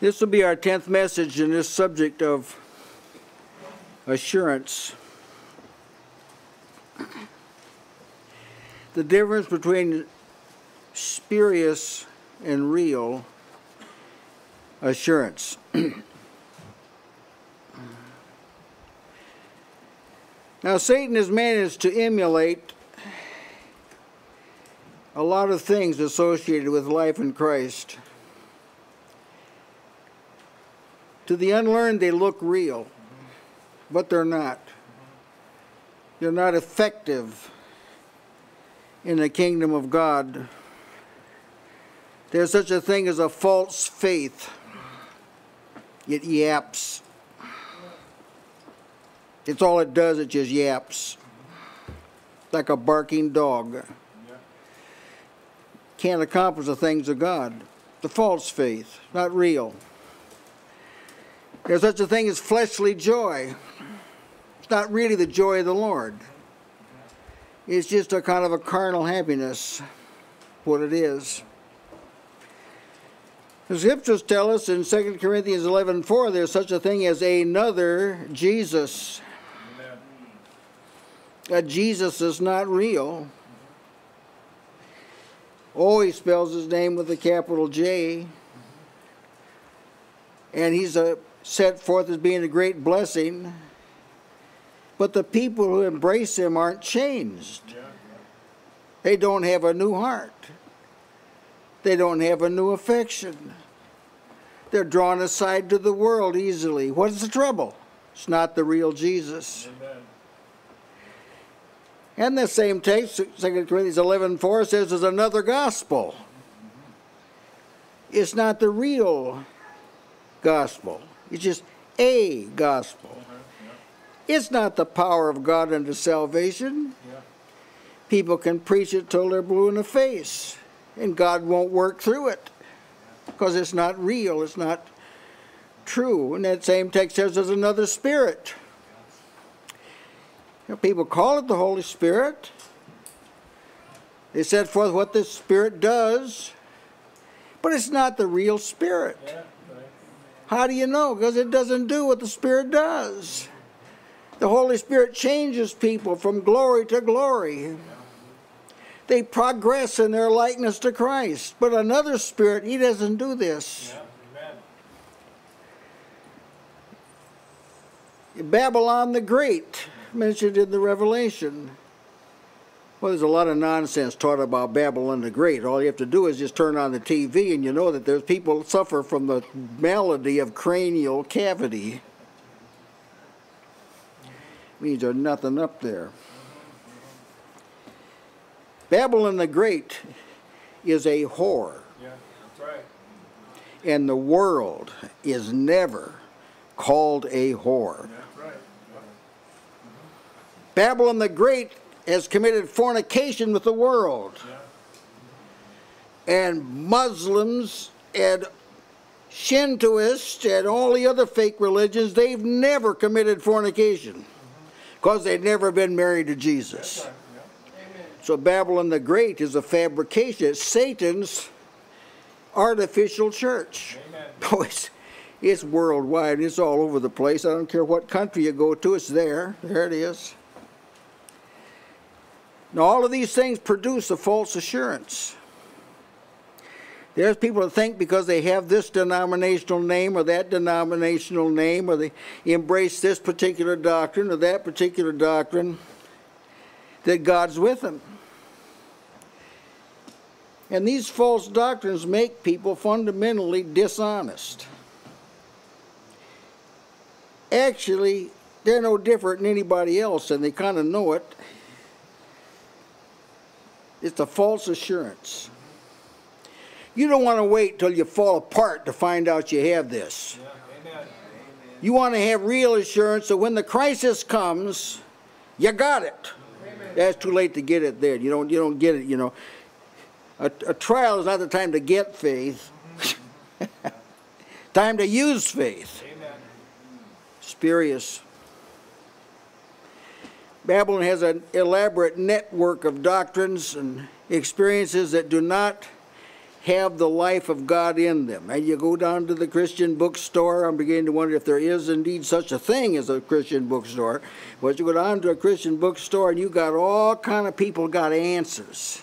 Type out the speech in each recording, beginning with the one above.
This will be our 10th message in this subject of assurance. The difference between spurious and real assurance. now, Satan has managed to emulate a lot of things associated with life in Christ. To the unlearned, they look real, but they're not. They're not effective in the kingdom of God. There's such a thing as a false faith. It yaps. It's all it does, it just yaps. Like a barking dog. Can't accomplish the things of God. The false faith, not real. There's such a thing as fleshly joy. It's not really the joy of the Lord. It's just a kind of a carnal happiness, what it is. The scriptures tell us in 2 Corinthians 11 4, there's such a thing as another Jesus. Amen. That Jesus is not real. Oh, he spells his name with a capital J. And he's a set forth as being a great blessing, but the people who embrace him aren't changed. They don't have a new heart. They don't have a new affection. They're drawn aside to the world easily. What's the trouble? It's not the real Jesus. Amen. And the same text, 2 Corinthians 11 4 says there's another gospel. It's not the real gospel. It's just a gospel. Uh-huh, it's not the power of God unto salvation. People can preach it till they're blue in the face, and God won't work through it because it's not real, it's not true. And that same text says there's another spirit. You know, people call it the Holy Spirit. They set forth what the Spirit does, but it's not the real Spirit. Yeah. How do you know? Because it doesn't do what the Spirit does. The Holy Spirit changes people from glory to glory. They progress in their likeness to Christ. But another Spirit, He doesn't do this. Babylon the Great, mentioned in the Revelation. Well, there's a lot of nonsense taught about Babylon the Great. All you have to do is just turn on the TV and you know that there's people suffer from the malady of cranial cavity. Means there's nothing up there. Babylon the Great is a whore. Yeah, that's right. And the world is never called a whore. Right. Babylon the Great has committed fornication with the world. Yeah. And Muslims and Shintoists and all the other fake religions, they've never committed fornication because mm-hmm. they've never been married to Jesus. Right. Yeah. So Babylon the Great is a fabrication. It's Satan's artificial church. Oh, it's, it's worldwide. It's all over the place. I don't care what country you go to, it's there. There it is. Now, all of these things produce a false assurance. There's people that think because they have this denominational name or that denominational name, or they embrace this particular doctrine or that particular doctrine, that God's with them. And these false doctrines make people fundamentally dishonest. Actually, they're no different than anybody else, and they kind of know it. It's a false assurance. You don't want to wait till you fall apart to find out you have this. You want to have real assurance that when the crisis comes, you got it. That's too late to get it there. You don't, you don't get it, you know. A, a trial is not the time to get faith. time to use faith. Amen. Spurious. Babylon has an elaborate network of doctrines and experiences that do not have the life of God in them. And you go down to the Christian bookstore, I'm beginning to wonder if there is indeed such a thing as a Christian bookstore. But you go down to a Christian bookstore and you got all kind of people got answers.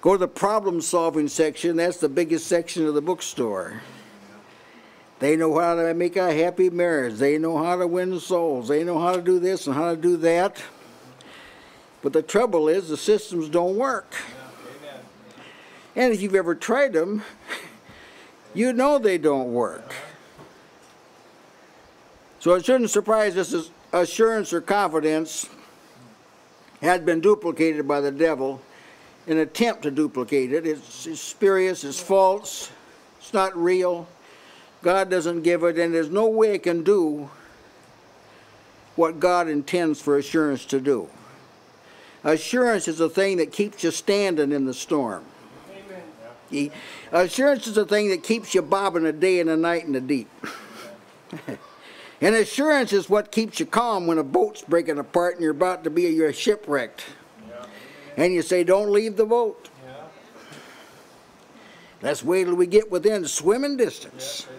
Go to the problem solving section, that's the biggest section of the bookstore. They know how to make a happy marriage. They know how to win souls. They know how to do this and how to do that. But the trouble is the systems don't work. And if you've ever tried them, you know they don't work. So it shouldn't surprise us as assurance or confidence had been duplicated by the devil in an attempt to duplicate it. It's, it's spurious, it's false, it's not real. God doesn't give it, and there's no way it can do what God intends for assurance to do. Assurance is a thing that keeps you standing in the storm. Amen. Assurance is a thing that keeps you bobbing a day and a night in the deep. and assurance is what keeps you calm when a boat's breaking apart and you're about to be you're shipwrecked. Yeah. And you say, don't leave the boat. Yeah. Let's wait till we get within swimming distance. Yeah.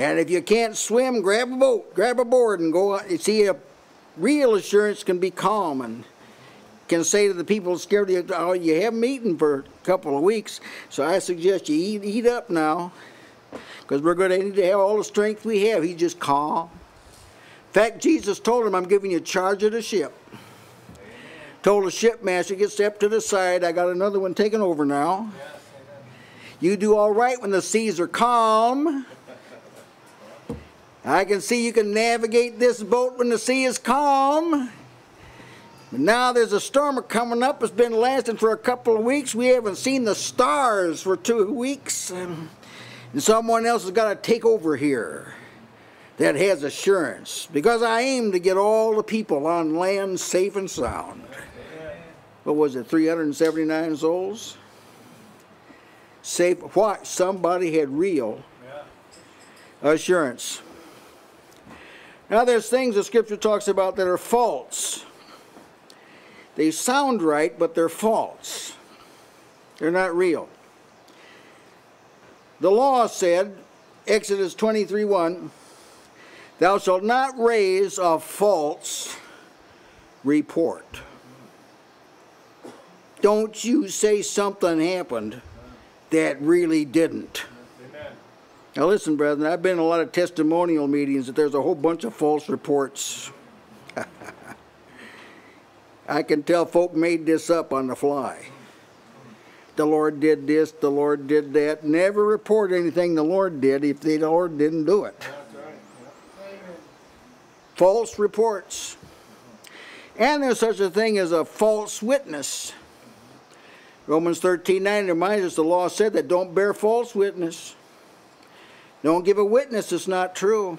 And if you can't swim, grab a boat, grab a board and go out. You see, a real assurance can be calm and can say to the people scared of you, oh, you haven't eaten for a couple of weeks, so I suggest you eat, eat up now, because we're going to need to have all the strength we have. He's just calm. In fact, Jesus told him, I'm giving you charge of the ship. Told the shipmaster, get step to the side. I got another one taking over now. You do all right when the seas are calm. I can see you can navigate this boat when the sea is calm. But now there's a storm coming up. It's been lasting for a couple of weeks. We haven't seen the stars for two weeks. And, someone else has got to take over here that has assurance. Because I aim to get all the people on land safe and sound. What was it, 379 souls? Safe. What? Somebody had real assurance. Now there's things the scripture talks about that are false. They sound right, but they're false. They're not real. The law said, Exodus 23 1, Thou shalt not raise a false report. Don't you say something happened that really didn't. Now listen, brethren, I've been in a lot of testimonial meetings that there's a whole bunch of false reports. I can tell folk made this up on the fly. The Lord did this, the Lord did that. Never report anything the Lord did if the Lord didn't do it. False reports. And there's such a thing as a false witness. Romans 13 9 reminds us the law said that don't bear false witness. Don't give a witness that's not true.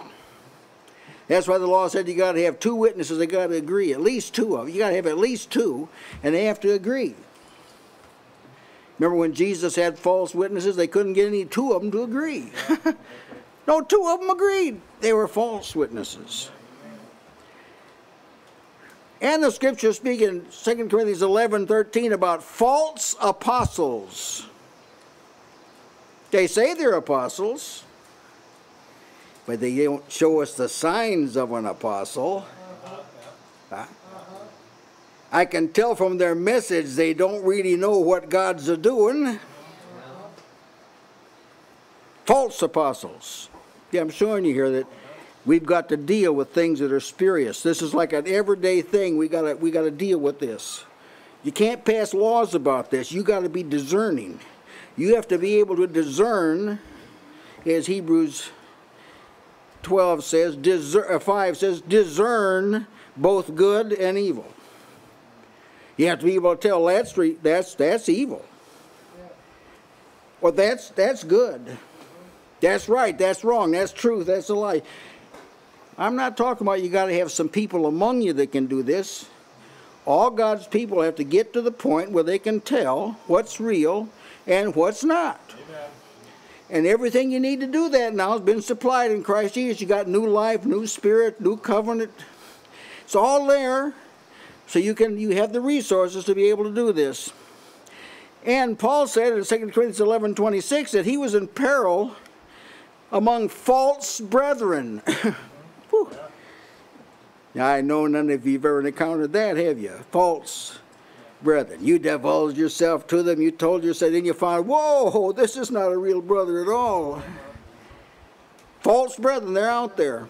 That's why the law said you got to have two witnesses. They got to agree, at least two of them. You got to have at least two, and they have to agree. Remember when Jesus had false witnesses? They couldn't get any two of them to agree. no, two of them agreed. They were false witnesses. And the scripture speak in 2 Corinthians 11 13 about false apostles. They say they're apostles but they don't show us the signs of an apostle. Huh? I can tell from their message they don't really know what God's a doing. False apostles. Yeah, I'm showing you here that we've got to deal with things that are spurious. This is like an everyday thing. We got to we got to deal with this. You can't pass laws about this. You got to be discerning. You have to be able to discern, as Hebrews 12 says, discern, uh, 5 says, discern both good and evil. You have to be able to tell that's that's that's evil. Well, that's that's good. That's right. That's wrong. That's truth. That's a lie. I'm not talking about you got to have some people among you that can do this. All God's people have to get to the point where they can tell what's real and what's not. And everything you need to do that now has been supplied in Christ Jesus. You got new life, new spirit, new covenant. It's all there. So you can you have the resources to be able to do this. And Paul said in 2 Corinthians 11 26 that he was in peril among false brethren. now, I know none of you have ever encountered that, have you? False brethren. You divulged yourself to them, you told yourself, then you find, whoa, this is not a real brother at all. False brethren, they're out there.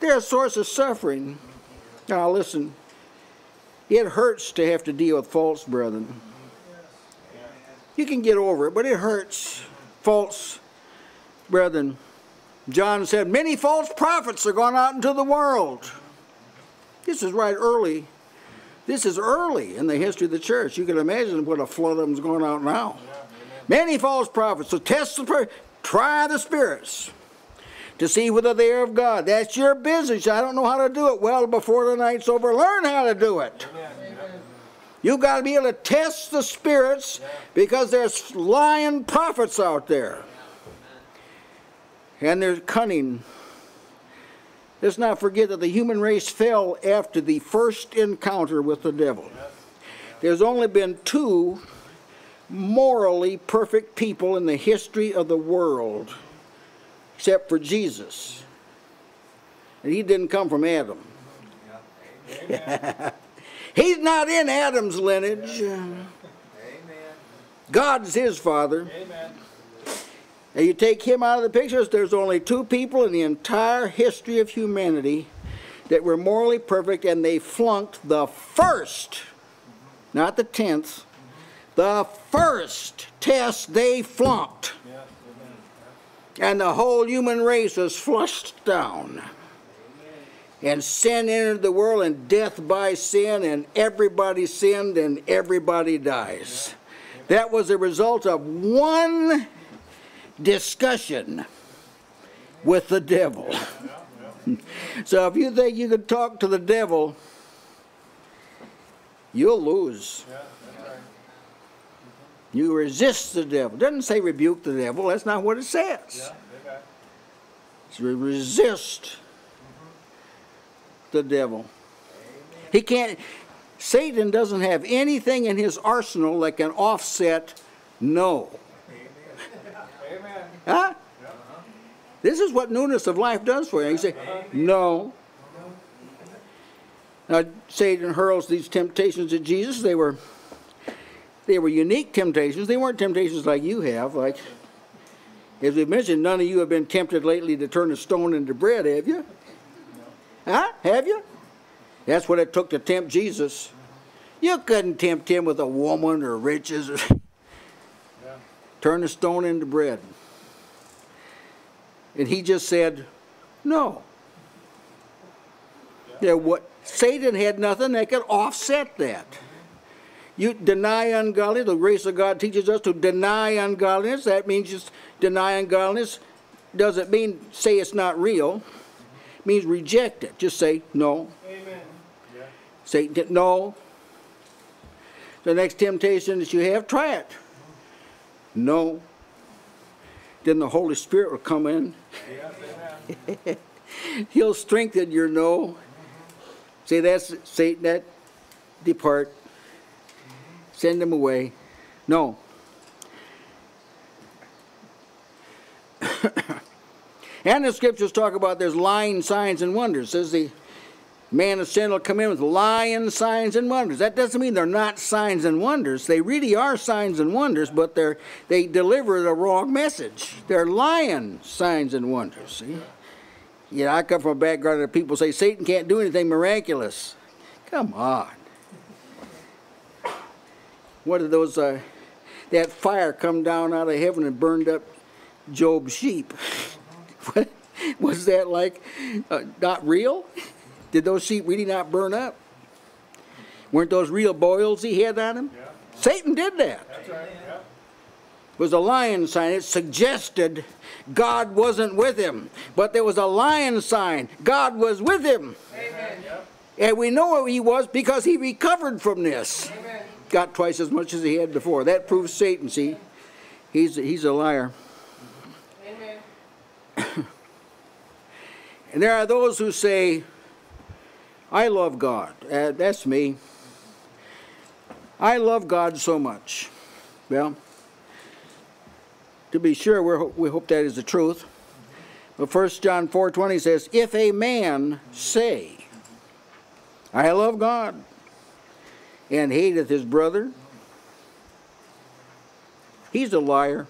They're a source of suffering. Now, listen, it hurts to have to deal with false brethren. You can get over it, but it hurts. False brethren. John said, Many false prophets are gone out into the world. This is right early. This is early in the history of the church. You can imagine what a flood of them's going out now. Many false prophets. So test the try the spirits to see whether they are of God. That's your business. I don't know how to do it. Well, before the night's over, learn how to do it. You've got to be able to test the spirits because there's lying prophets out there. And they're cunning. Let's not forget that the human race fell after the first encounter with the devil. There's only been two morally perfect people in the history of the world, except for Jesus. And he didn't come from Adam. He's not in Adam's lineage. God's his father. Amen. And you take him out of the pictures, there's only two people in the entire history of humanity that were morally perfect, and they flunked the first, not the tenth, the first test they flunked. And the whole human race was flushed down and sin entered the world and death by sin and everybody sinned and everybody dies. That was a result of one discussion with the devil. so if you think you can talk to the devil, you'll lose. You resist the devil. It doesn't say rebuke the devil. That's not what it says. It's resist the devil. He can't, Satan doesn't have anything in his arsenal that can offset no. Huh? This is what newness of life does for you. You say, no. Now, Satan hurls these temptations at Jesus. They were, they were unique temptations. They weren't temptations like you have. Like, as we've mentioned, none of you have been tempted lately to turn a stone into bread, have you? Huh? Have you? That's what it took to tempt Jesus. You couldn't tempt him with a woman or riches. Or. Turn a stone into bread. And he just said, no. Yeah. what Satan had nothing that could offset that. You deny ungodliness. The grace of God teaches us to deny ungodliness. That means just deny ungodliness. Doesn't mean say it's not real means reject it. Just say no. Amen. Yeah. Say no. The next temptation that you have, try it. No. Then the Holy Spirit will come in. He'll strengthen your no. Say that's Satan that depart. Send him away. No. And the scriptures talk about there's lying signs and wonders. Says the man of sin will come in with lying signs and wonders. That doesn't mean they're not signs and wonders. They really are signs and wonders, but they're they deliver the wrong message. They're lying signs and wonders. See? Yeah, I come from a background that people say Satan can't do anything miraculous. Come on. What are those? Uh, that fire come down out of heaven and burned up Job's sheep. what was that like uh, not real? Did those sheep really not burn up? Weren't those real boils he had on him? Yeah. Satan did that. That's right. Yeah. It was a lion sign. It suggested God wasn't with him, but there was a lion sign. God was with him. Amen. And we know he was because he recovered from this. Amen. Got twice as much as he had before. That proves Satan, see? He's, he's a liar. Amen. and there are those who say, I love God. Uh, that's me. I love God so much. Well, to be sure, we we hope that is the truth. But 1 John 4.20 says, If a man say, I love God, and hateth his brother, he's a liar.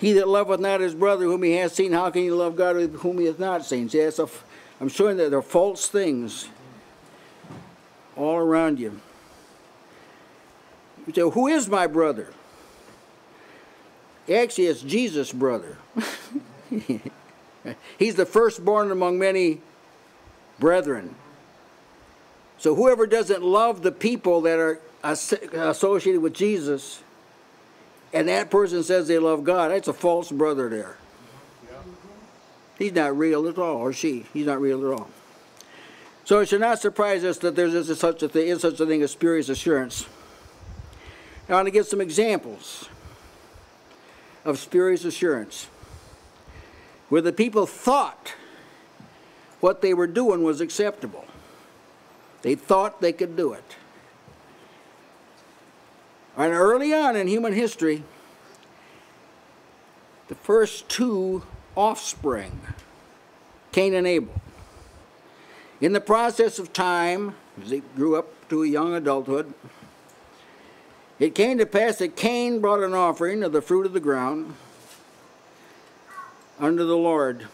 He that loveth not his brother whom he has seen, how can he love God whom he hath not seen? See, that's a, I'm showing that there are false things all around you. You say, who is my brother? Actually, it's Jesus' brother. He's the firstborn among many brethren. So whoever doesn't love the people that are associated with Jesus, and that person says they love God, that's a false brother there. He's not real at all, or she. He's not real at all. So it should not surprise us that there's such a thing, is such a thing as spurious assurance. I want to give some examples of spurious assurance, where the people thought what they were doing was acceptable. They thought they could do it. And early on in human history, the first two offspring, Cain and Abel, in the process of time, as he grew up to a young adulthood, it came to pass that Cain brought an offering of the fruit of the ground unto the Lord.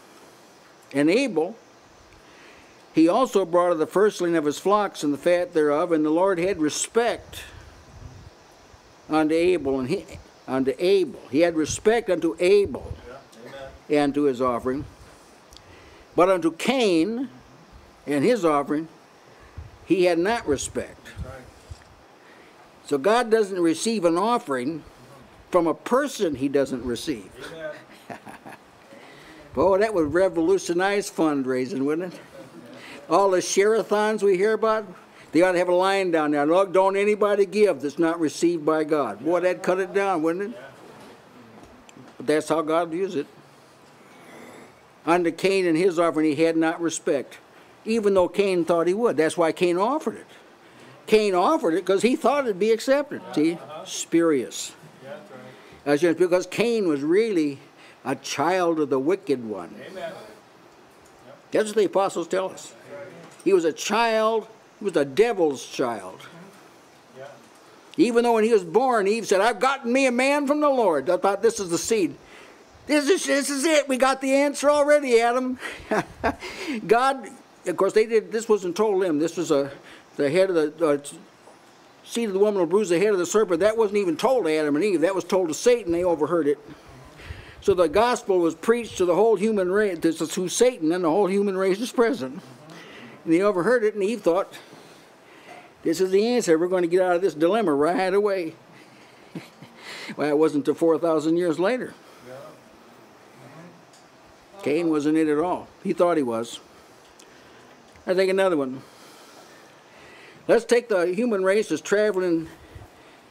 And Abel he also brought of the firstling of his flocks and the fat thereof, and the Lord had respect unto Abel and he, unto Abel. He had respect unto Abel and to his offering. But unto Cain and his offering, he had not respect. Right. So God doesn't receive an offering from a person he doesn't receive. Boy, that would revolutionize fundraising, wouldn't it? all the share-a-thons we hear about, they ought to have a line down there. Look, don't anybody give that's not received by God. Boy, that'd cut it down, wouldn't it? But that's how God views it. Unto Cain and his offering he had not respect, even though Cain thought he would. That's why Cain offered it. Cain offered it because he thought it'd be accepted. See? Uh-huh. Spurious. That's just because Cain was really a child of the wicked one. Amen. That's what the apostles tell us. He was a child, he was a devil's child. Mm-hmm. Even though when he was born, Eve said, I've gotten me a man from the Lord. I thought this is the seed. This is, this is it. We got the answer already, Adam. God, of course, they did. This wasn't told them. This was a the head of the uh, seed of the woman will bruise the head of the serpent. That wasn't even told to Adam and Eve. That was told to Satan. They overheard it. So the gospel was preached to the whole human race, This was to Satan, and the whole human race is present. And they overheard it, and Eve thought, this is the answer. We're going to get out of this dilemma right away. well, it wasn't until 4,000 years later. Cain wasn't it at all. He thought he was. I think another one. Let's take the human race as traveling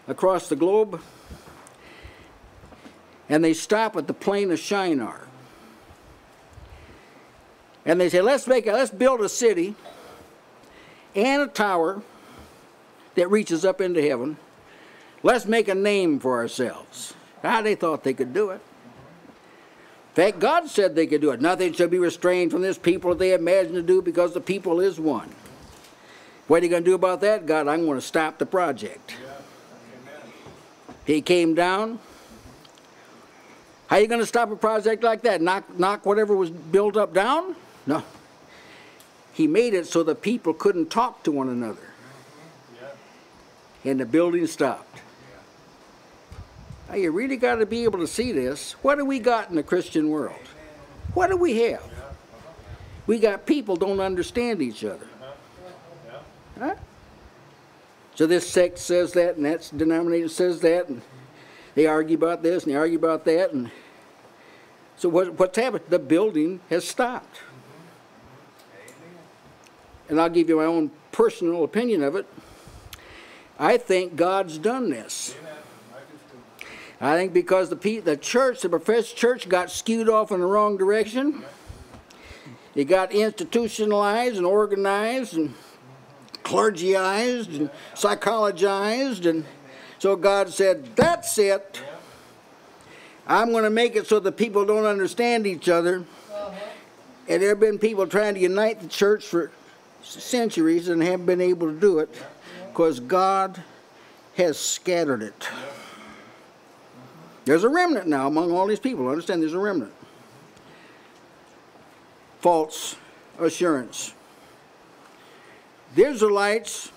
across the globe and they stop at the plain of Shinar. And they say, let's make a, let's build a city and a tower that reaches up into heaven. Let's make a name for ourselves. Ah, they thought they could do it. Fact, God said they could do it. Nothing shall be restrained from this people that they imagine to do because the people is one. What are you going to do about that? God, I'm going to stop the project. Yeah. He came down, how are you going to stop a project like that? Knock, knock whatever was built up down? No. He made it so the people couldn't talk to one another. And the building stopped. Now you really got to be able to see this. What do we got in the Christian world? What do we have? We got people don't understand each other. Huh? So this sect says that, and that denomination says that, and they argue about this and they argue about that, and so what, what's happened? The building has stopped. And I'll give you my own personal opinion of it. I think God's done this. I think because the, the church, the professed church, got skewed off in the wrong direction. It got institutionalized and organized and clergyized and psychologized and So God said, That's it. I'm going to make it so the people don't understand each other. And there have been people trying to unite the church for centuries and haven't been able to do it because God has scattered it. There's a remnant now among all these people. Understand, there's a remnant. False assurance. The Israelites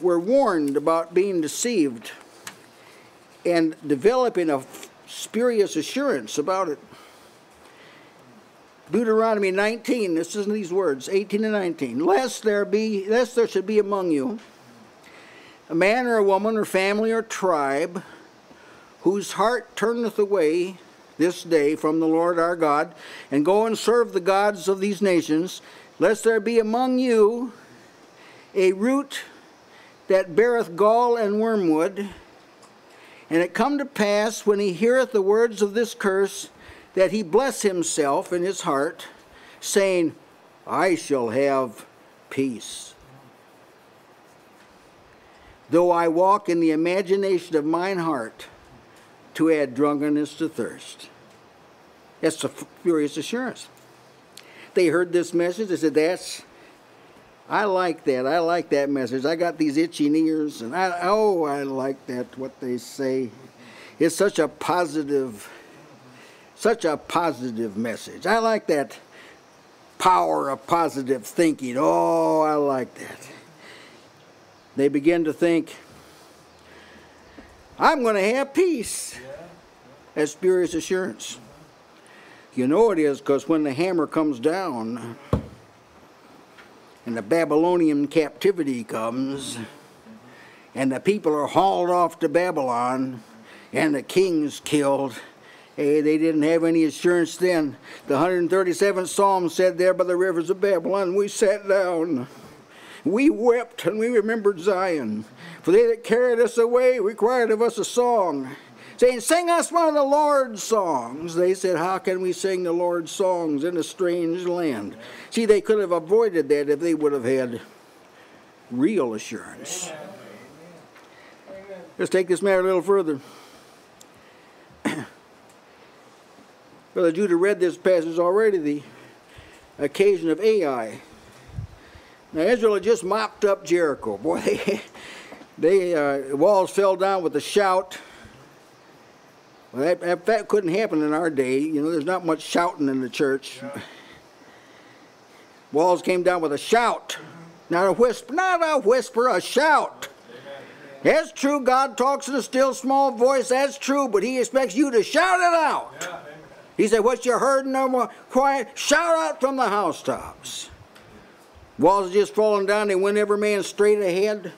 were warned about being deceived and developing a spurious assurance about it. Deuteronomy 19, this is these words, 18 and 19. Lest there be, lest there should be among you a man or a woman or family or tribe whose heart turneth away this day from the Lord our God, and go and serve the gods of these nations, lest there be among you a root that beareth gall and wormwood. And it come to pass, when he heareth the words of this curse, that he bless himself in his heart, saying, I shall have peace. Though I walk in the imagination of mine heart to add drunkenness to thirst. That's a furious assurance. They heard this message, they said, That's I like that. I like that message. I got these itching ears, and I oh, I like that. What they say, it's such a positive such a positive message. I like that power of positive thinking. Oh, I like that. They begin to think, I'm going to have peace. That's spurious assurance. You know it is because when the hammer comes down and the Babylonian captivity comes and the people are hauled off to Babylon and the king's killed Hey, they didn't have any assurance then. The 137th Psalm said, There by the rivers of Babylon, we sat down. We wept and we remembered Zion. For they that carried us away required of us a song, saying, Sing us one of the Lord's songs. They said, How can we sing the Lord's songs in a strange land? See, they could have avoided that if they would have had real assurance. Let's take this matter a little further. Brother Judah read this passage already, the occasion of Ai. Now Israel had just mopped up Jericho. Boy, they, they uh, walls fell down with a shout. Well, that, that, that, couldn't happen in our day. You know, there's not much shouting in the church. Yeah. Walls came down with a shout, not a whisper, not a whisper, a shout. That's true. God talks in a still small voice. That's true, but He expects you to shout it out. Yeah. He said, What you heard no more quiet, shout out from the housetops. Walls just falling down, they went every man straight ahead.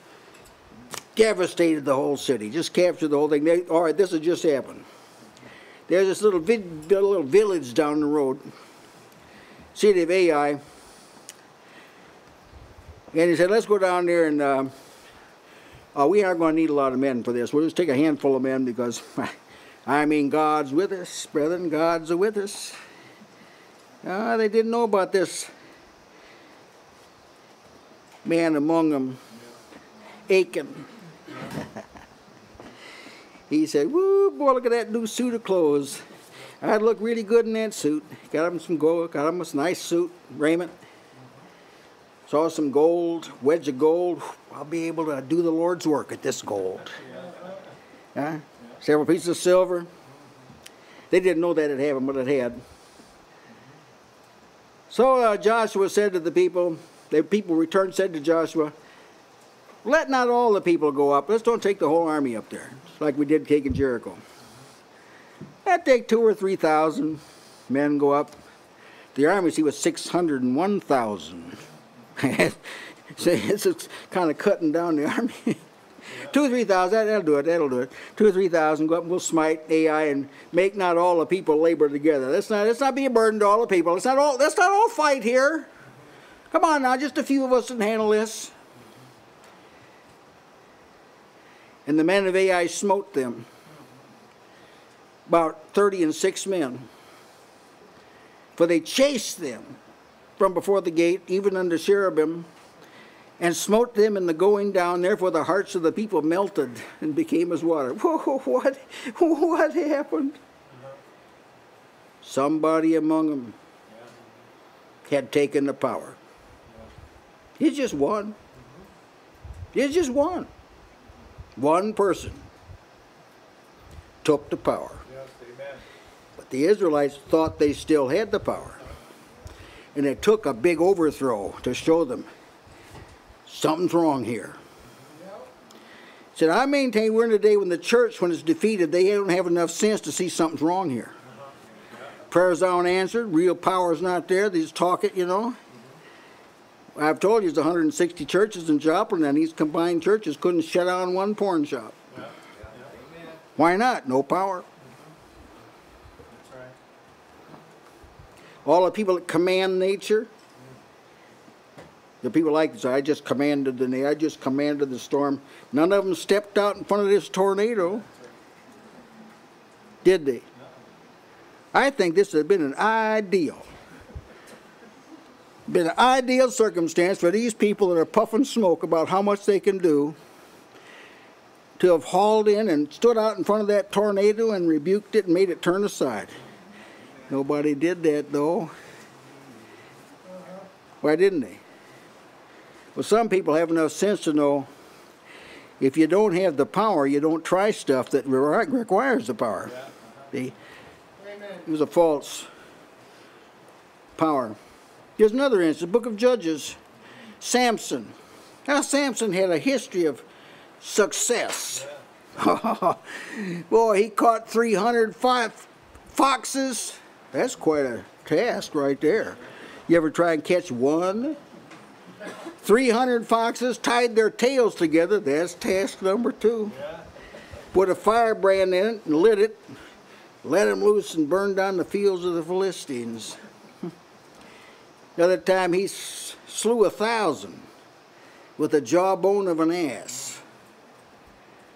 Devastated the whole city, just captured the whole thing. They, all right, this has just happened. There's this little, little village down the road, city of Ai. And he said, Let's go down there and uh, uh, we aren't going to need a lot of men for this. We'll just take a handful of men because I mean, God's with us, brethren. God's with us. Ah, they didn't know about this man among them, Achan. He said, Woo, boy, look at that new suit of clothes. I'd look really good in that suit. Got him some gold, got him a nice suit, raiment. Saw some gold, wedge of gold. I'll be able to do the Lord's work at this gold. Huh? several pieces of silver. They didn't know that it happened, but it had. So uh, Joshua said to the people, the people returned, said to Joshua, Let not all the people go up. Let's don't take the whole army up there, like we did taking Jericho. That take two or three thousand men go up. The army, see, was 601,000. so it's kind of cutting down the army. Two or three thousand, that, that'll do it, that'll do it. Two or three thousand, go up and we'll smite Ai and make not all the people labor together. Let's not, let's not be a burden to all the people. Let's not all, let's not all fight here. Come on now, just a few of us can handle this. And the men of Ai smote them, about thirty and six men. For they chased them from before the gate, even unto Shebarim, and smote them in the going down. Therefore the hearts of the people melted and became as water. Whoa, what, what happened? Somebody among them had taken the power. It's just one. It's just one. One person took the power. But the Israelites thought they still had the power. And it took a big overthrow to show them something's wrong here. Said, I maintain we're in a day when the church, when it's defeated, they don't have enough sense to see something's wrong here. Uh-huh. Prayers aren't answered, real power's not there, they just talk it, you know. I've told you there's 160 churches in Joplin, and these combined churches couldn't shut down one porn shop. Why not? No power. All the people that command nature, the people like this, I just commanded the I just commanded the storm. None of them stepped out in front of this tornado, did they? I think this has been an ideal, been an ideal circumstance for these people that are puffing smoke about how much they can do to have hauled in and stood out in front of that tornado and rebuked it and made it turn aside. Nobody did that though. Why didn't they? Well, some people have enough sense to know if you don't have the power, you don't try stuff that requires the power. See? It was a false power. Here's another instance, book of Judges, Samson. Now, Samson had a history of success. Boy, he caught 300 foxes. That's quite a task right there. You ever try and catch one? 300 foxes tied their tails together. That's task number two. Put a firebrand in it and lit it. Let them loose and burn down the fields of the Philistines. Another time he slew a thousand with the jawbone of an ass.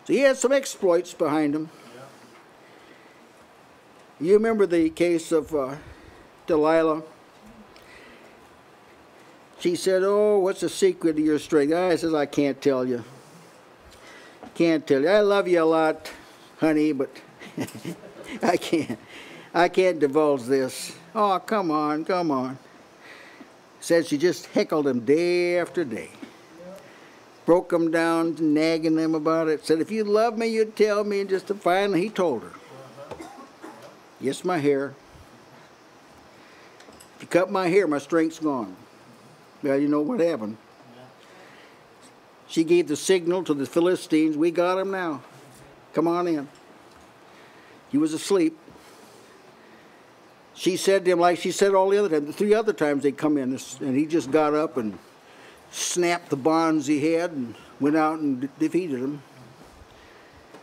So he had some exploits behind him. You remember the case of uh, Delilah? She said, Oh, what's the secret of your strength? I says, I can't tell you. Can't tell you. I love you a lot, honey, but I can't. I can't divulge this. Oh, come on, come on. Said she just heckled him day after day. Broke him down, nagging them about it. Said, if you love me, you'd tell me. And just to finally, he told her. Yes, my hair. If you cut my hair, my strength's gone. Well, you know what happened. She gave the signal to the Philistines, we got him now. Come on in. He was asleep. She said to him, like she said all the other times, the three other times they come in, and he just got up and snapped the bonds he had and went out and defeated them.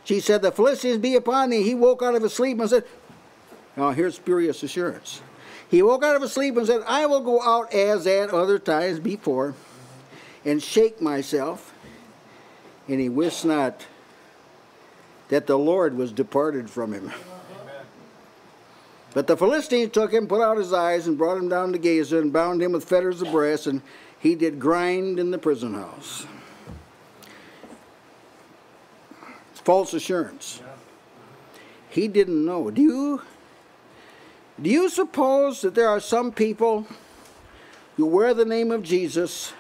She said, The Philistines be upon thee. He woke out of his sleep and said, Now here's spurious assurance. He woke out of his sleep and said, I will go out as at other times before and shake myself. And he wist not that the Lord was departed from him. But the Philistines took him, put out his eyes, and brought him down to Gaza, and bound him with fetters of brass, and he did grind in the prison house. False assurance. He didn't know. Do you do you suppose that there are some people who wear the name of Jesus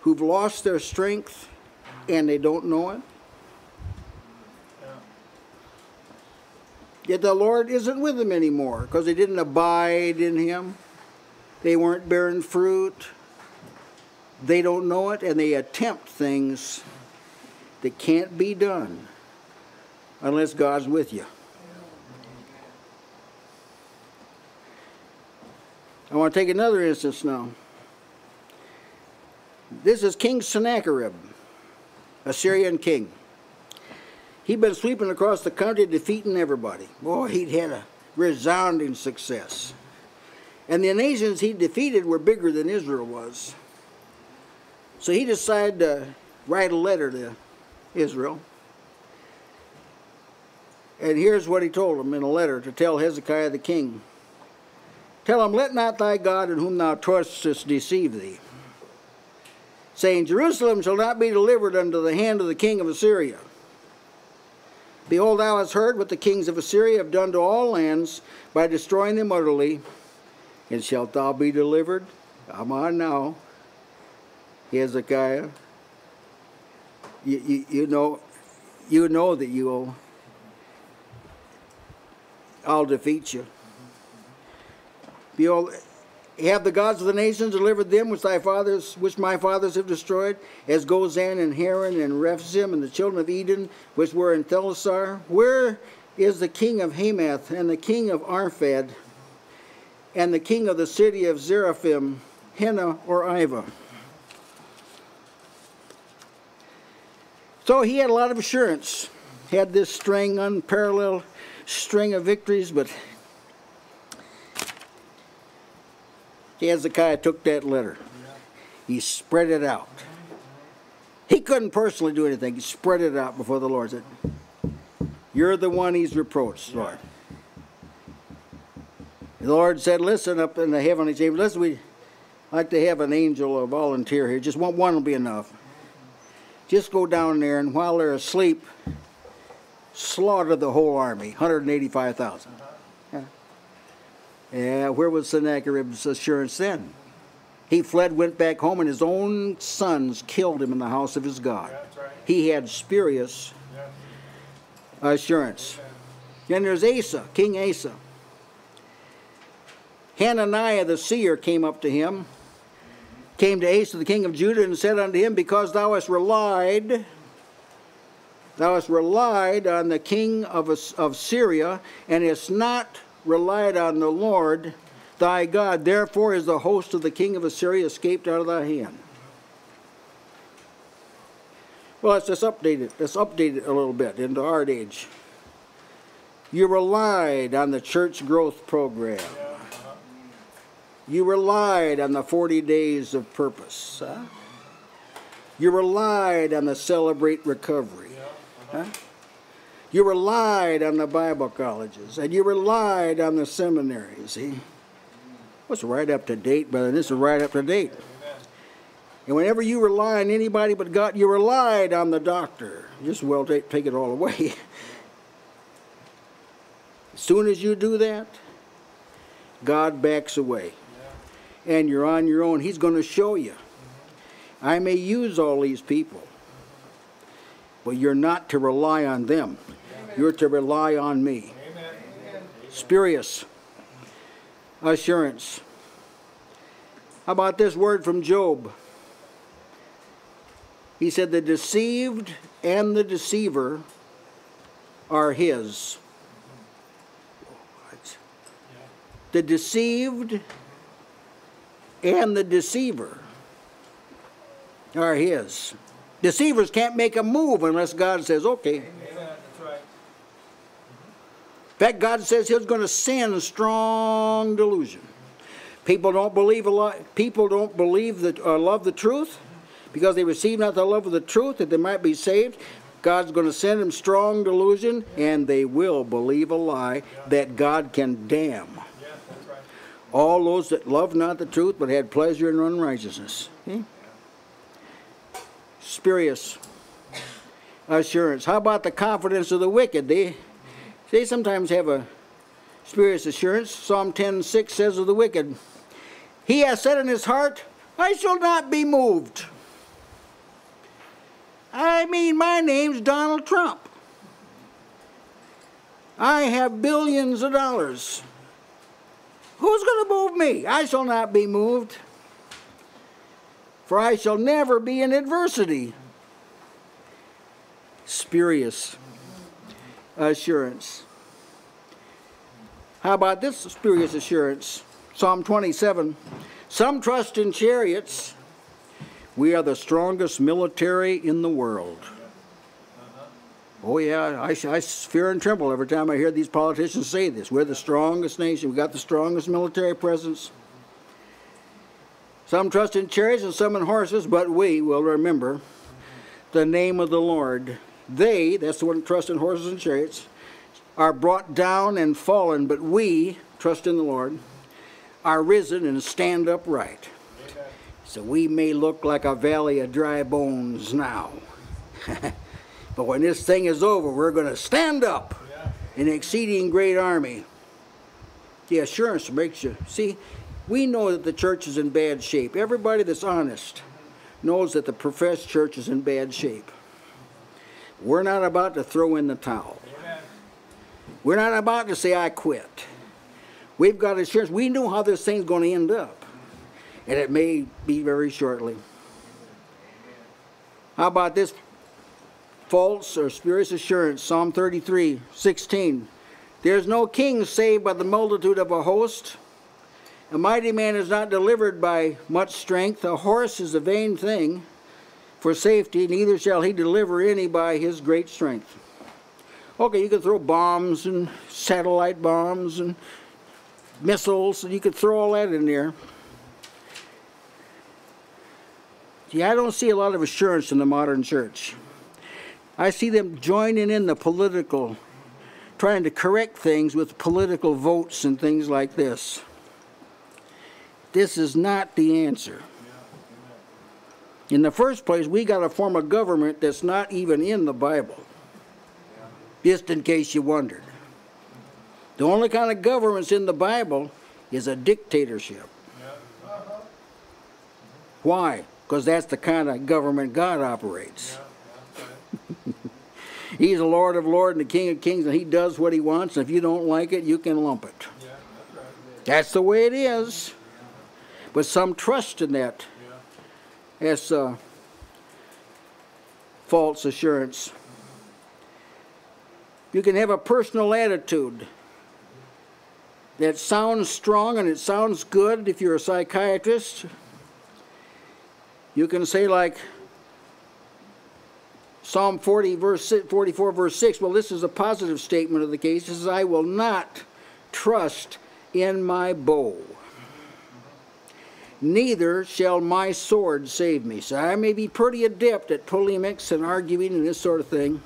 who've lost their strength and they don't know it? Yet the Lord isn't with them anymore because they didn't abide in Him. They weren't bearing fruit. They don't know it and they attempt things that can't be done unless God's with you. I want to take another instance now. This is King Sennacherib, a Syrian king. He'd been sweeping across the country, defeating everybody. Boy, he'd had a resounding success. And the nations he defeated were bigger than Israel was. So he decided to write a letter to Israel. And here's what he told them in a letter to tell Hezekiah the king. Tell him, let not thy God in whom thou trustest deceive thee. saying, Jerusalem shall not be delivered unto the hand of the king of Assyria. Behold, thou hast heard what the kings of Assyria have done to all lands by destroying them utterly, and shalt thou be delivered? Come on now, Hezekiah. You, you, you know, you know that you will. I'll defeat you. Behold, have the gods of the nations delivered them which thy fathers, which my fathers have destroyed, as Gozan and Haran and Rephidim and the children of Eden, which were in Thelasar? Where is the king of Hamath and the king of Arphad and the king of the city of Zeraphim, Hena or Ivah? So he had a lot of assurance, had this string, unparalleled string of victories, but Hezekiah took that letter. He spread it out. He couldn't personally do anything. He spread it out before the Lord. Said, You're the one he's reproached, Lord. The Lord said, Listen up in the heavenly chamber. Listen, we like to have an angel or volunteer here. Just one, one will be enough. Just go down there, and while they're asleep, slaughter the whole army 185,000. Yeah, where was Sennacherib's assurance then? He fled, went back home, and his own sons killed him in the house of his God. Right. He had spurious yeah. assurance. Then there's Asa, King Asa. Hananiah the seer came up to him, came to Asa the king of Judah, and said unto him, Because thou hast relied, thou hast relied on the king of, of Syria, and hast not relied on the Lord thy God. Therefore is the host of the king of Assyria escaped out of thy hand. Well, let's just update it. Let's update it a little bit into our age. You relied on the church growth program. You relied on the 40 days of purpose. Huh? You relied on the celebrate recovery. Huh? You relied on the Bible colleges and you relied on the seminaries. See? What's right up to date, brother? This is right up to date. And whenever you rely on anybody but God, you relied on the doctor. Just well take, take it all away. as soon as you do that, God backs away. And you're on your own. He's going to show you. I may use all these people, but you're not to rely on them. You're to rely on me. Spurious assurance. How about this word from Job? He said, The deceived and the deceiver are his. The deceived and the deceiver are his. Deceivers can't make a move unless God says, okay. In fact, God says He's going to send strong delusion. People don't believe a lot. People don't believe that or love the truth because they receive not the love of the truth that they might be saved. God's going to send them strong delusion, and they will believe a lie that God can damn. All those that love not the truth but had pleasure in unrighteousness. Hmm? Spurious assurance. How about the confidence of the wicked? They they sometimes have a spurious assurance. Psalm 10 6 says of the wicked, He has said in his heart, I shall not be moved. I mean, my name's Donald Trump. I have billions of dollars. Who's going to move me? I shall not be moved. For I shall never be in adversity. Spurious assurance. How about this spurious assurance? Psalm 27 Some trust in chariots. We are the strongest military in the world. Oh, yeah, I, I fear and tremble every time I hear these politicians say this. We're the strongest nation. We've got the strongest military presence. Some trust in chariots and some in horses, but we will remember the name of the Lord. They, that's the one that trust in horses and chariots, are brought down and fallen, but we, trust in the Lord, are risen and stand upright. So we may look like a valley of dry bones now. but when this thing is over, we're going to stand up an exceeding great army. The assurance makes you see. We know that the church is in bad shape. Everybody that's honest knows that the professed church is in bad shape. We're not about to throw in the towel. Amen. We're not about to say, I quit. We've got assurance. We know how this thing's going to end up. And it may be very shortly. How about this false or spurious assurance? Psalm 33, 16. There's no king saved by the multitude of a host. A mighty man is not delivered by much strength. A horse is a vain thing for safety, neither shall he deliver any by his great strength. Okay, you could throw bombs and satellite bombs and missiles, and you could throw all that in there. See, I don't see a lot of assurance in the modern church. I see them joining in the political, trying to correct things with political votes and things like this. This is not the answer. In the first place, we got a form of government that's not even in the Bible. Just in case you wondered. The only kind of government's in the Bible is a dictatorship. Why? Because that's the kind of government God operates. He's the Lord of Lords and the King of Kings, and He does what He wants. And if you don't like it, you can lump it. That's the way it is. But some trust in that as uh, false assurance. You can have a personal attitude that sounds strong and it sounds good if you're a psychiatrist. You can say like Psalm 40 verse 44 verse 6, well this is a positive statement of the case. It says I will not trust in my bow neither shall my sword save me. So I may be pretty adept at polemics and arguing and this sort of thing.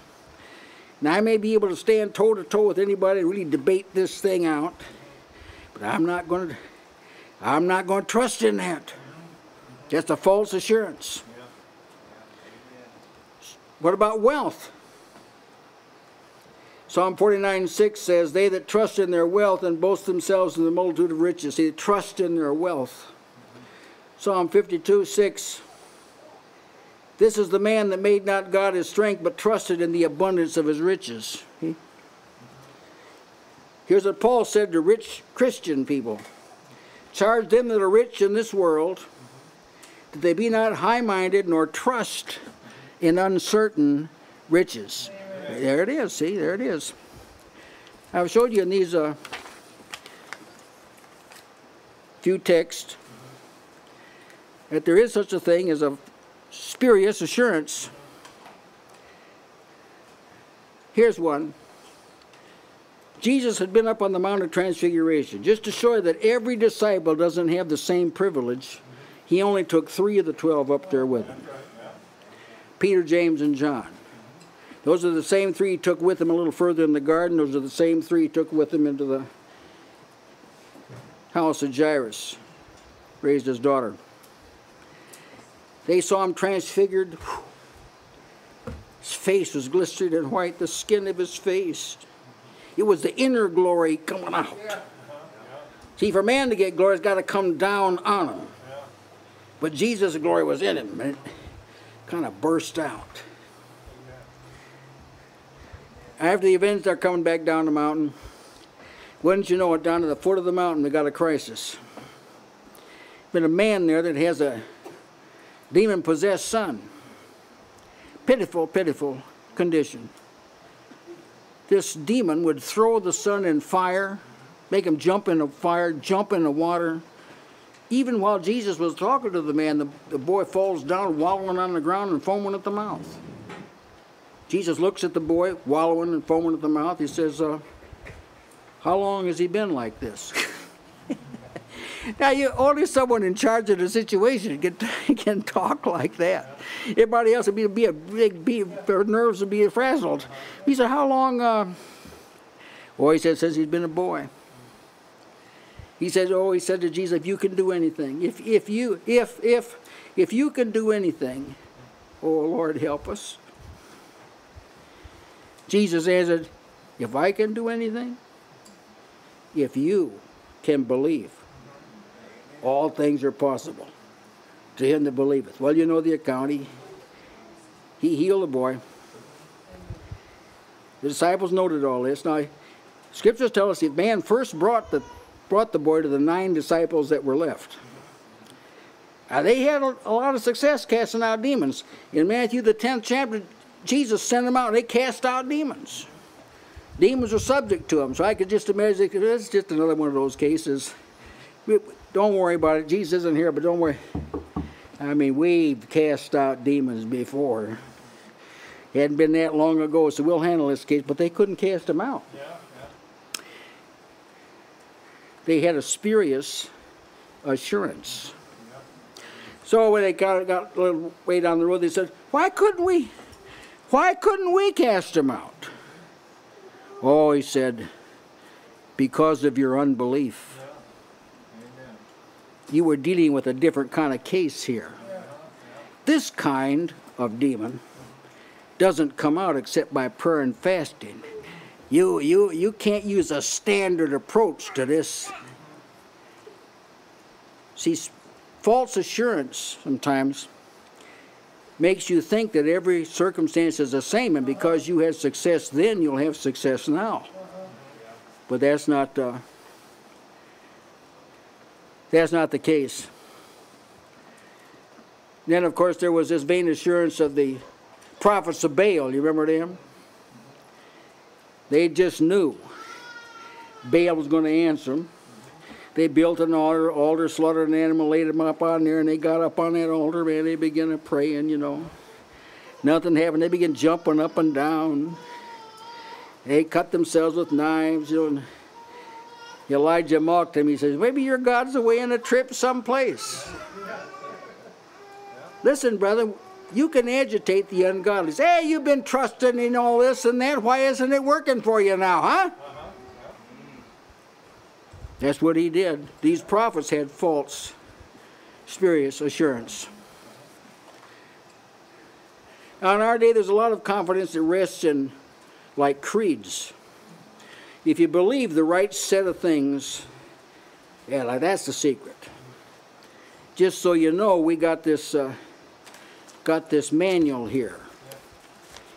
And I may be able to stand toe to toe with anybody and really debate this thing out. But I'm not going to I'm not going to trust in that. Just a false assurance. What about wealth? Psalm 49 6 says, They that trust in their wealth and boast themselves in the multitude of riches. They trust in their wealth. Psalm 52 6. This is the man that made not God his strength, but trusted in the abundance of his riches. Here's what Paul said to rich Christian people Charge them that are rich in this world that they be not high minded nor trust in uncertain riches. There it is, see, there it is. I've showed you in these uh, few texts that there is such a thing as a spurious assurance. Here's one. Jesus had been up on the Mount of Transfiguration. Just to show that every disciple doesn't have the same privilege, he only took three of the twelve up there with him Peter, James, and John. Those are the same three he took with him a little further in the garden. Those are the same three he took with him into the house of Jairus, raised his daughter. They saw him transfigured. His face was glistered and white, the skin of his face. It was the inner glory coming out. See, for man to get glory, it's got to come down on him. But Jesus' glory was in him, and it kind of burst out. After the events, they're coming back down the mountain. Wouldn't you know it, down to the foot of the mountain, they got a crisis. Been a man there that has a demon possessed son. Pitiful, pitiful condition. This demon would throw the son in fire, make him jump in the fire, jump in the water. Even while Jesus was talking to the man, the, the boy falls down, wallowing on the ground and foaming at the mouth. Jesus looks at the boy, wallowing and foaming at the mouth. He says, uh, How long has he been like this? Now, you only someone in charge of the situation can, can talk like that. Everybody else would be, be a big, be, their nerves would be frazzled. He said, How long? Uh, well, he said, since he's been a boy. He says, oh, he said to Jesus, if you can do anything, if, if you, if, if, if you can do anything, oh Lord, help us. Jesus answered, if I can do anything, if you can believe, all things are possible to him that believeth. Well, you know the account. He, he healed the boy. The disciples noted all this. Now, scriptures tell us that man first brought the, brought the boy to the nine disciples that were left. Now, they had a, a lot of success casting out demons. In Matthew, the 10th chapter, Jesus sent them out and they cast out demons. Demons were subject to them. So I could just imagine, it's just another one of those cases. Don't worry about it. Jesus isn't here, but don't worry. I mean, we've cast out demons before. It hadn't been that long ago, so we'll handle this case, but they couldn't cast them out. Yeah, yeah. They had a spurious assurance. Yeah. So when they got, got a little way down the road, they said, why couldn't we, why couldn't we cast them out? Oh, he said, because of your unbelief. You were dealing with a different kind of case here. This kind of demon doesn't come out except by prayer and fasting. You, you, you can't use a standard approach to this. See, false assurance sometimes makes you think that every circumstance is the same, and because you had success then, you'll have success now. But that's not uh, that's not the case. Then, of course, there was this vain assurance of the prophets of Baal. You remember them? They just knew Baal was going to answer them. They built an altar, altar, slaughtered an animal, laid them up on there, and they got up on that altar, man. They began to pray, and you know, nothing happened. They began jumping up and down. They cut themselves with knives, you know. Elijah mocked him. He says, Maybe your God's away on a trip someplace. Listen, brother, you can agitate the ungodly. Say, hey, you've been trusting in all this and that. Why isn't it working for you now, huh? That's what he did. These prophets had false, spurious assurance. Now, in our day, there's a lot of confidence that rests in, like, creeds. If you believe the right set of things, yeah, like, that's the secret. Just so you know, we got this. Uh, got this manual here.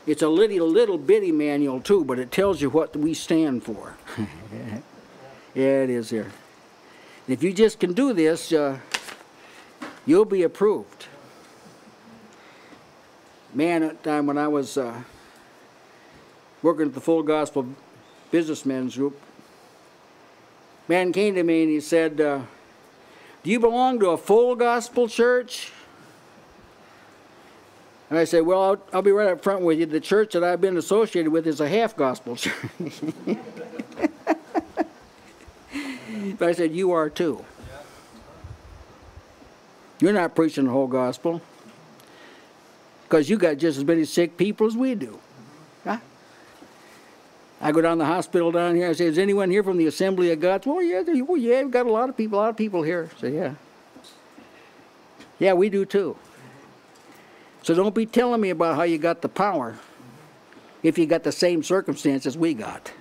It's a little, little bitty manual too, but it tells you what we stand for. yeah, it is here. If you just can do this, uh, you'll be approved. Man, at the time when I was uh, working at the Full Gospel Businessmen's Group, man came to me and he said, uh, do you belong to a full gospel church? And I said, well, I'll, I'll, be right up front with you. The church that I've been associated with is a half-gospel church. but I said, you are too. You're not preaching the whole gospel. Because you got just as many sick people as we do. I go down the hospital down here. I say, is anyone here from the Assembly of God? Well, oh, yeah, well, oh, yeah, we've got a lot of people, a lot of people here. Say, yeah. Yeah, we do too. So don't be telling me about how you got the power if you got the same circumstances we got.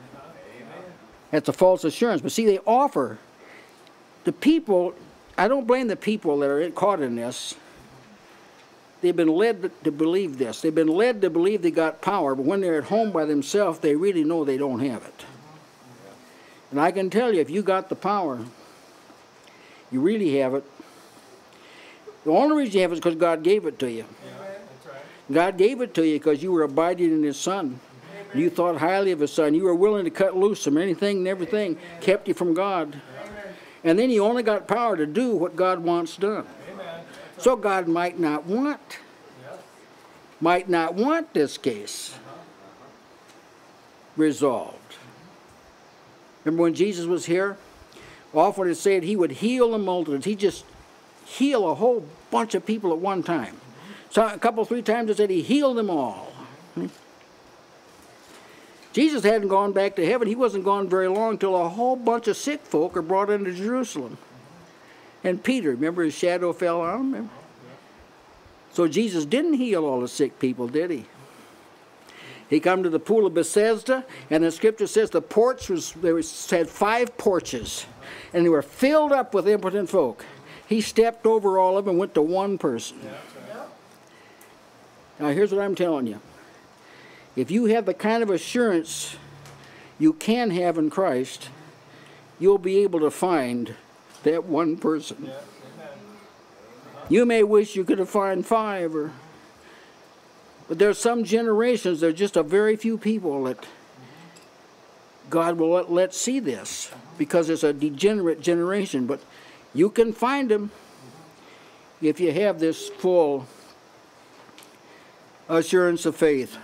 That's a false assurance. But see, they offer the people, I don't blame the people that are caught in this. They've been led to believe this. They've been led to believe they got power, but when they're at home by themselves, they really know they don't have it. And I can tell you, if you got the power, you really have it. The only reason you have it is because God gave it to you. God gave it to you because you were abiding in His Son. Amen. You thought highly of His Son. You were willing to cut loose from anything and everything Amen. kept you from God. Amen. And then you only got power to do what God wants done. So God might not want, might not want this case resolved. Remember when Jesus was here? Often it said he would heal the multitudes. He just heal a whole bunch of people at one time. So a couple, three times it said he healed them all. Jesus hadn't gone back to heaven. He wasn't gone very long till a whole bunch of sick folk are brought into Jerusalem. And Peter, remember his shadow fell on him? So Jesus didn't heal all the sick people, did he? He come to the pool of Bethesda, and the scripture says the porch was there was had five porches, and they were filled up with impotent folk. He stepped over all of them and went to one person. Now here's what I'm telling you. If you have the kind of assurance you can have in Christ, you'll be able to find that one person. You may wish you could have found five or but there are some generations, there are just a very few people that God will let, let see this because it's a degenerate generation. But you can find them if you have this full assurance of faith.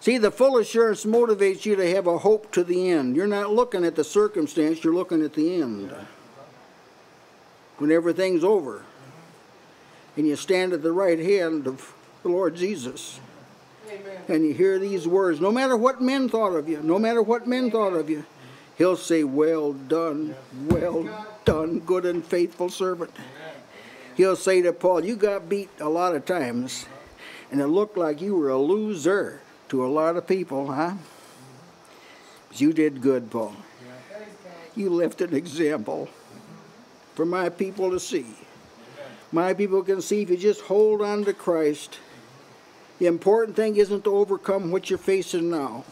See, the full assurance motivates you to have a hope to the end. You're not looking at the circumstance, you're looking at the end. When everything's over. And you stand at the right hand of the Lord Jesus. Amen. And you hear these words, no matter what men thought of you, no matter what men thought of you, he'll say, Well done, well done, good and faithful servant. He'll say to Paul, You got beat a lot of times, and it looked like you were a loser to a lot of people, huh? But you did good, Paul. You left an example for my people to see. My people can see if you just hold on to Christ the important thing isn't to overcome what you're facing now.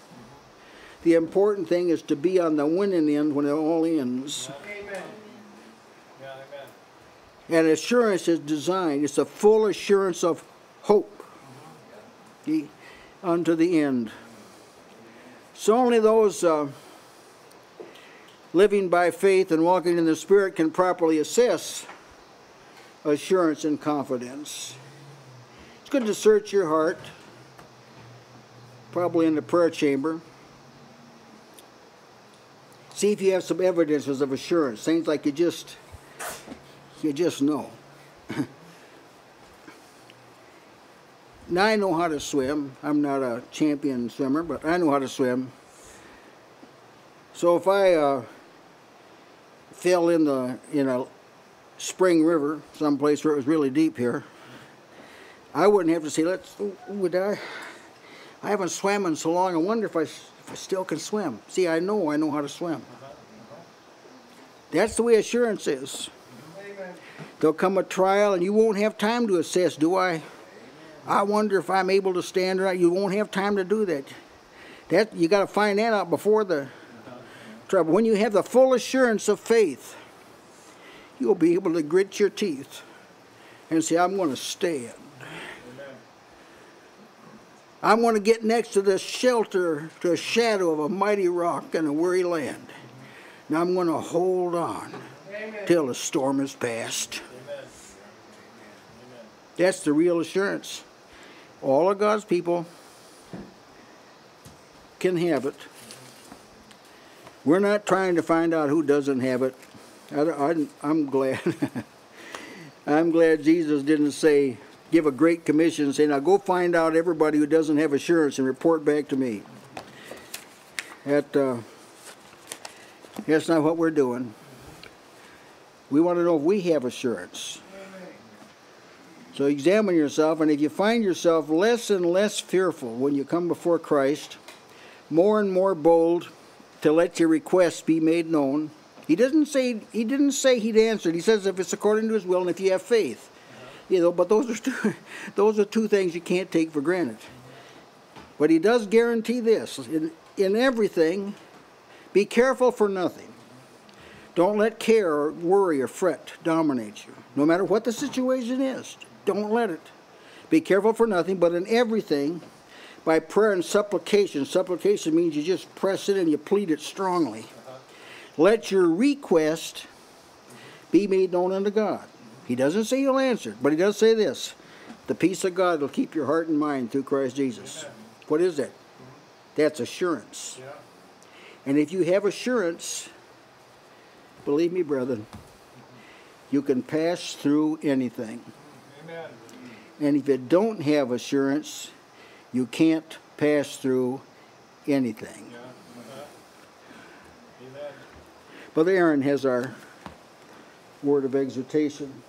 The important thing is to be on the winning end when it all ends. Amen. And assurance is designed, it's a full assurance of hope unto the end. So only those uh, living by faith and walking in the Spirit can properly assess assurance and confidence. It's good to search your heart, probably in the prayer chamber. See if you have some evidences of assurance, things like you just, you just know. now I know how to swim. I'm not a champion swimmer, but I know how to swim. So if I uh, fell in the in a spring river, someplace where it was really deep here, I wouldn't have to say, let's, would I? I haven't swam in so long, I wonder if I, if I still can swim. See, I know I know how to swim. That's the way assurance is. There'll come a trial and you won't have time to assess, do I? I wonder if I'm able to stand right. You won't have time to do that. That you got to find that out before the trouble. When you have the full assurance of faith, you'll be able to grit your teeth and say, I'm going to stand. I'm going to get next to the shelter, to a shadow of a mighty rock in a weary land. Now I'm going to hold on Amen. till the storm is past. Amen. That's the real assurance. All of God's people can have it. We're not trying to find out who doesn't have it. I, am glad. I'm glad Jesus didn't say, give a great commission say, now go find out everybody who doesn't have assurance and report back to me. That, uh, that's not what we're doing. We want to know if we have assurance. So examine yourself, and if you find yourself less and less fearful when you come before Christ, more and more bold to let your requests be made known. He doesn't say he didn't say he'd answer. He says if it's according to his will and if you have faith. You know, but those are two, those are two things you can't take for granted. But he does guarantee this in, in everything, be careful for nothing. Don't let care or worry or fret dominate you. No matter what the situation is, don't let it. Be careful for nothing, but in everything, by prayer and supplication. Supplication means you just press it and you plead it strongly. Uh-huh. Let your request be made known unto God. He doesn't say he'll answer, but he does say this the peace of God will keep your heart and mind through Christ Jesus. Amen. What is that? Mm-hmm. That's assurance. Yeah. And if you have assurance, believe me, brethren, mm-hmm. you can pass through anything. Amen. And if you don't have assurance, you can't pass through anything. Uh-huh. Brother Aaron has our word of exhortation.